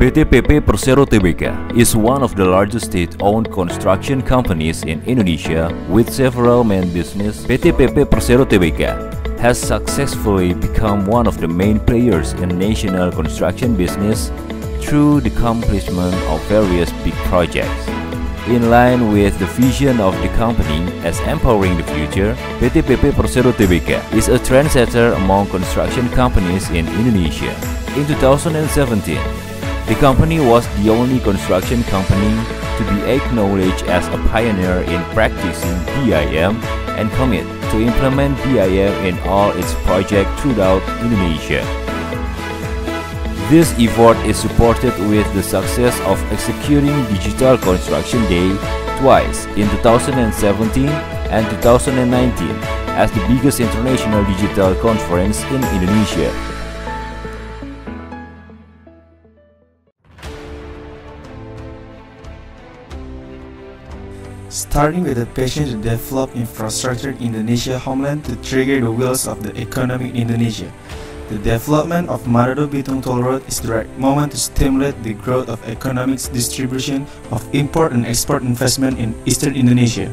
PT PP Persero Tbk is one of the largest state-owned construction companies in Indonesia with several main business. PTPP Persero Tbk has successfully become one of the main players in national construction business through the accomplishment of various big projects. In line with the vision of the company as empowering the future, PTPP Persero Tbk is a trendsetter among construction companies in Indonesia. In 2017, the company was the only construction company to be acknowledged as a pioneer in practicing BIM and commit to implement BIM in all its projects throughout Indonesia. This effort is supported with the success of executing Digital Construction Day twice in 2017 and 2019 as the biggest international digital conference in Indonesia. Starting with the passion to develop infrastructure in Indonesia homeland to trigger the wheels of the economy in Indonesia. The development of Manado Bitung Toll Road is the right moment to stimulate the growth of economics distribution of import and export investment in eastern Indonesia.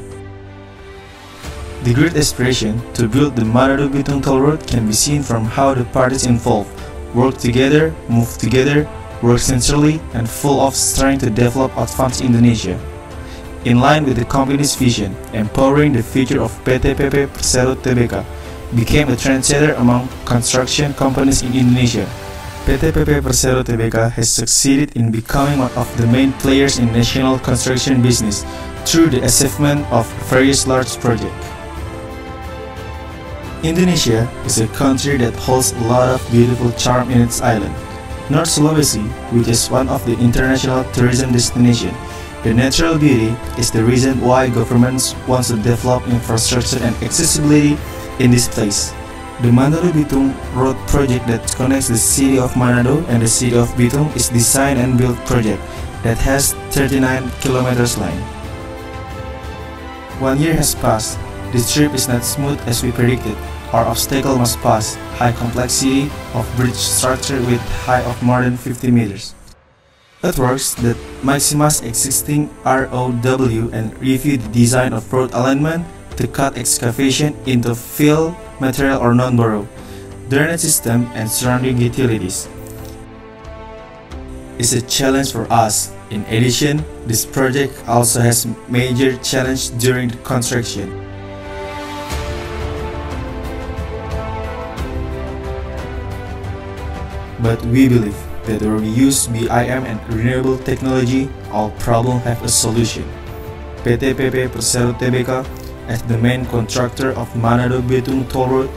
The great aspiration to build the Manado Bitung Toll Road can be seen from how the parties involved work together, move together, work sincerely, and full of strength to develop advanced Indonesia. In line with the company's vision, empowering the future of PT PP Persero Tbk became a trendsetter among construction companies in Indonesia. PT PP Persero Tbk has succeeded in becoming one of the main players in national construction business through the achievement of various large projects. Indonesia is a country that holds a lot of beautiful charm in its island. North Sulawesi, which is one of the international tourism destinations, the natural beauty is the reason why governments want to develop infrastructure and accessibility in this place. The Manado Bitung road project that connects the city of Manado and the city of Bitung is design and build project that has 39 kilometers line. One year has passed. This trip is not smooth as we predicted. Our obstacle must pass, high complexity of bridge structure with height of more than 50 meters. Earthworks that maximize existing ROW and review the design of road alignment to cut excavation into fill material or non-borough, drainage system and surrounding utilities. It's a challenge for us. In addition, this project also has major challenge during the construction. But we believe that where we use BIM and renewable technology, all problems have a solution. PT PP Persero Tbk, as the main contractor of Manado Bitung Toll Road,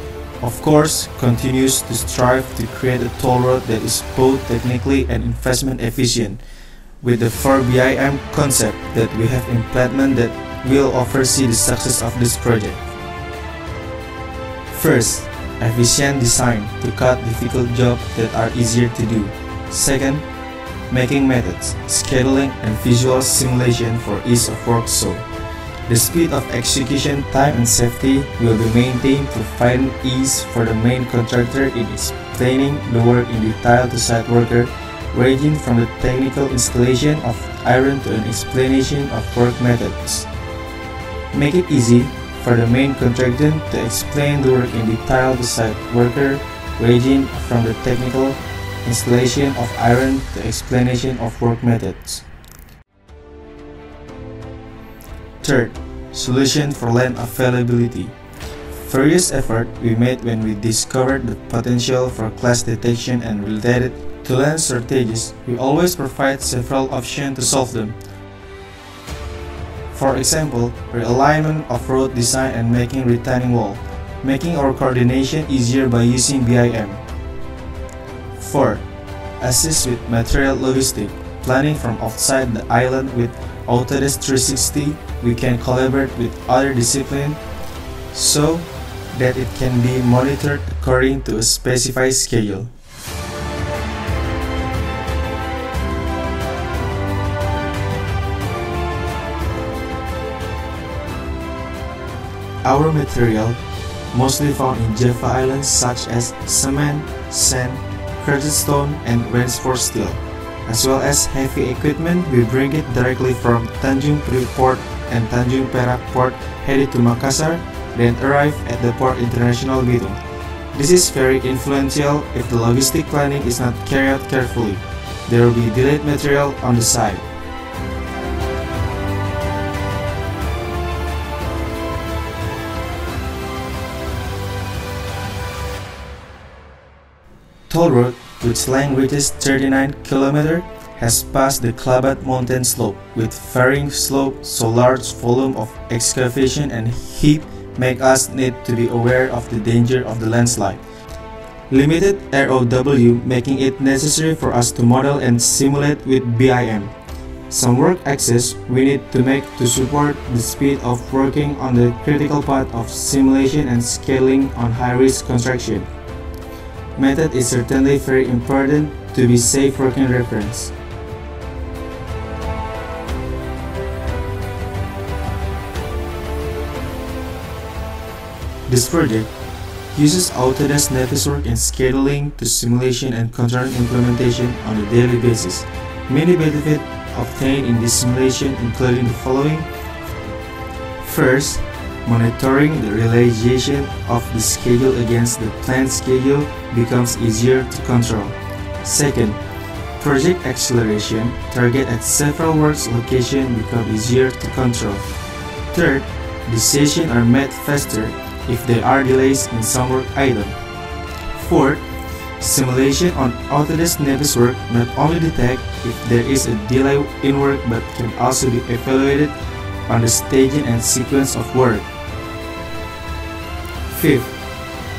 of course, continues to strive to create a toll road that is both technically and investment efficient, with the 4BIM concept that we have implemented that will oversee the success of this project. First, efficient design to cut difficult jobs that are easier to do. Second, making methods, scheduling and visual simulation for ease of work so the speed of execution time and safety will be maintained to find ease for the main contractor in explaining the work in detail to site worker, ranging from the technical installation of iron to an explanation of work methods. Make it easy for the main contractor to explain the work in detail to site worker, ranging from the technical installation of iron the explanation of work methods. Third, solution for land availability. Various effort we made when we discovered the potential for clash detection and related to land shortages, we always provide several options to solve them. For example, realignment of road design and making retaining wall, making our coordination easier by using BIM. Fourth, assist with material logistic, planning from outside the island with Autodesk 360, we can collaborate with other disciplines so that it can be monitored according to a specified schedule. Our material, mostly found in Java Islands such as cement, sand, crushed stone, and reinforced steel, as well as heavy equipment, we bring it directly from Tanjung Priok Port and Tanjung Perak Port headed to Makassar, then arrive at the Port International Bitung. This is very influential if the logistic planning is not carried out carefully. There will be delayed material on the side. Toll road, which length reaches 39 km, has passed the Klabat mountain slope with varying slope so large volume of excavation and heap make us need to be aware of the danger of the landslide. Limited ROW making it necessary for us to model and simulate with BIM. Some work access we need to make to support the speed of working on the critical part of simulation and scaling on high-risk construction method is certainly very important to be safe working reference. This project uses Autodesk Navisworks in scheduling to simulation and control implementation on a daily basis. Many benefits obtained in this simulation including the following. First, Monitoring the realization of the schedule against the planned schedule becomes easier to control. Second, project acceleration target at several works location become easier to control. Third, decisions are made faster if there are delays in some work item. Fourth, simulation on Autodesk Navisworks not only detect if there is a delay in work but can also be evaluated on the staging and sequence of work. Fifth,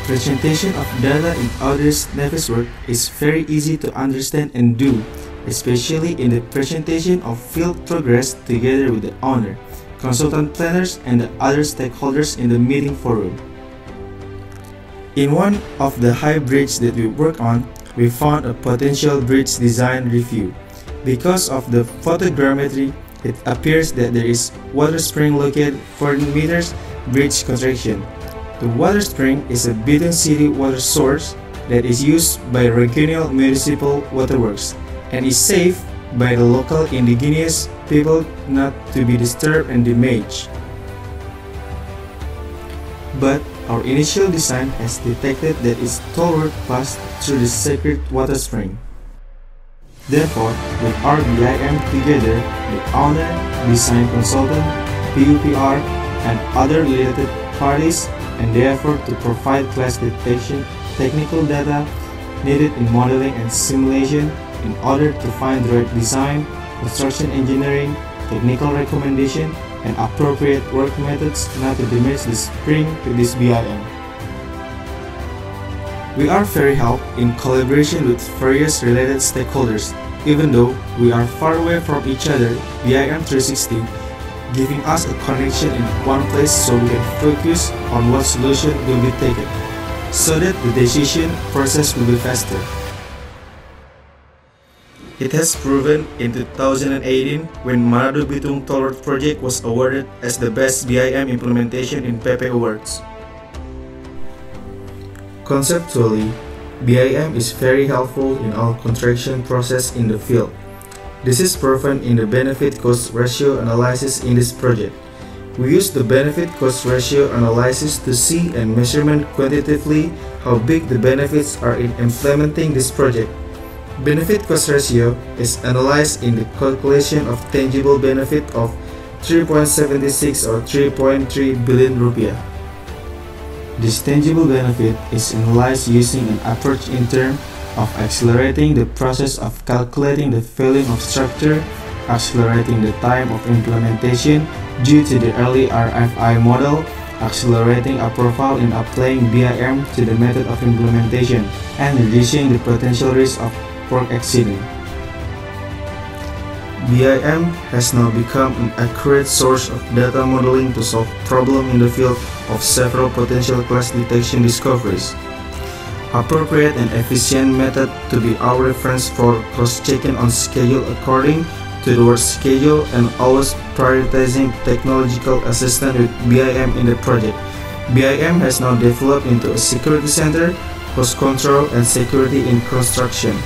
presentation of data in Autodesk Navisworks is very easy to understand and do, especially in the presentation of field progress together with the owner, consultant planners, and the other stakeholders in the meeting forum. In one of the high bridges that we work on, we found a potential bridge design review. Because of the photogrammetry it appears that there is water spring located 40 meters bridge construction. The water spring is a Bitung city water source that is used by regional municipal waterworks and is safe by the local indigenous people not to be disturbed and damaged. But our initial design has detected that its toll road passed through the sacred water spring. Therefore, with our BIM together, the owner, design consultant, PUPR, and other related parties endeavor to provide clash detection technical data needed in modeling and simulation in order to find the right design, construction engineering, technical recommendation, and appropriate work methods not to damage the spring to this BIM. We are very helped in collaboration with various related stakeholders, even though we are far away from each other, BIM 360 giving us a connection in one place so we can focus on what solution will be taken, so that the decision process will be faster. It has proven in 2018 when Manado Bitung Toll Road project was awarded as the best BIM implementation in PP Awards. Conceptually, BIM is very helpful in our construction process in the field. This is proven in the benefit-cost ratio analysis in this project. We use the benefit-cost ratio analysis to see and measurement quantitatively how big the benefits are in implementing this project. Benefit-cost ratio is analyzed in the calculation of tangible benefit of 3.76 or 3.3 billion rupiah. This tangible benefit is analyzed using an approach in terms of accelerating the process of calculating the filling of structure, accelerating the time of implementation due to the early RFI model, accelerating approval in applying BIM to the method of implementation, and reducing the potential risk of work accident. BIM has now become an accurate source of data modeling to solve problems in the field of several potential clash detection discoveries. Appropriate and efficient method to be our reference for cross-checking on schedule according to the work schedule and always prioritizing technological assistance with BIM in the project. BIM has now developed into a security center, cost control, and security in construction.